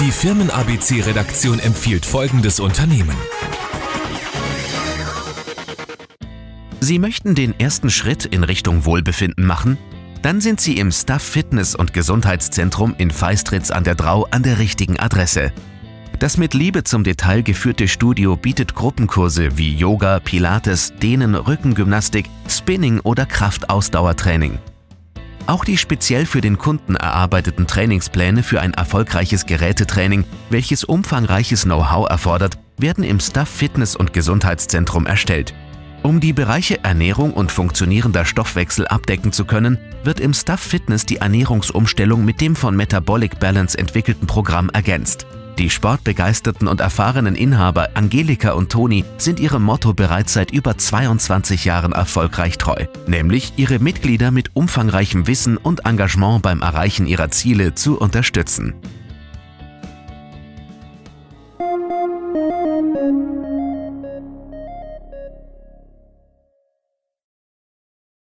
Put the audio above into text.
Die Firmen-ABC-Redaktion empfiehlt folgendes Unternehmen. Sie möchten den ersten Schritt in Richtung Wohlbefinden machen? Dann sind Sie im Staff Fitness- und Gesundheitszentrum in Feistritz an der Drau an der richtigen Adresse. Das mit Liebe zum Detail geführte Studio bietet Gruppenkurse wie Yoga, Pilates, Dehnen, Rückengymnastik, Spinning oder Kraftausdauertraining. Auch die speziell für den Kunden erarbeiteten Trainingspläne für ein erfolgreiches Gerätetraining, welches umfangreiches Know-how erfordert, werden im Staff Fitness- und Gesundheitszentrum erstellt. Um die Bereiche Ernährung und funktionierender Stoffwechsel abdecken zu können, wird im Staff Fitness die Ernährungsumstellung mit dem von Metabolic Balance entwickelten Programm ergänzt. Die sportbegeisterten und erfahrenen Inhaber Angelika und Toni sind ihrem Motto bereits seit über 22 Jahren erfolgreich treu, nämlich ihre Mitglieder mit umfangreichem Wissen und Engagement beim Erreichen ihrer Ziele zu unterstützen. Musik